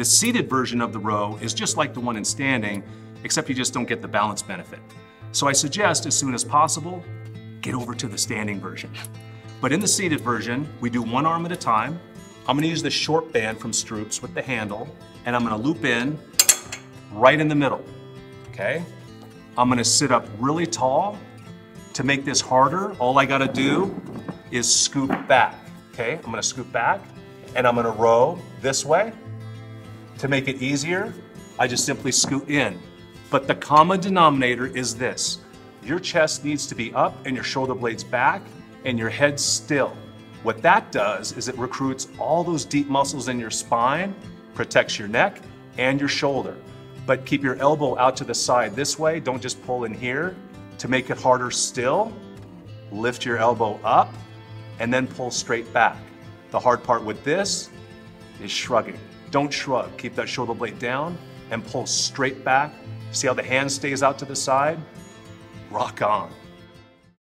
The seated version of the row is just like the one in standing, except you just don't get the balance benefit. So I suggest as soon as possible, get over to the standing version. But in the seated version, we do one arm at a time. I'm gonna use the short band from Stroops with the handle, and I'm gonna loop in right in the middle, okay? I'm gonna sit up really tall. To make this harder, all I gotta do is scoop back, okay? I'm gonna scoop back, and I'm gonna row this way. To make it easier, I just simply scoot in. But the common denominator is this. Your chest needs to be up and your shoulder blades back and your head still. What that does is it recruits all those deep muscles in your spine, protects your neck and your shoulder. But keep your elbow out to the side this way. Don't just pull in here. To make it harder still, lift your elbow up and then pull straight back. The hard part with this is shrugging. Don't shrug. Keep that shoulder blade down and pull straight back. See how the hand stays out to the side? Rock on.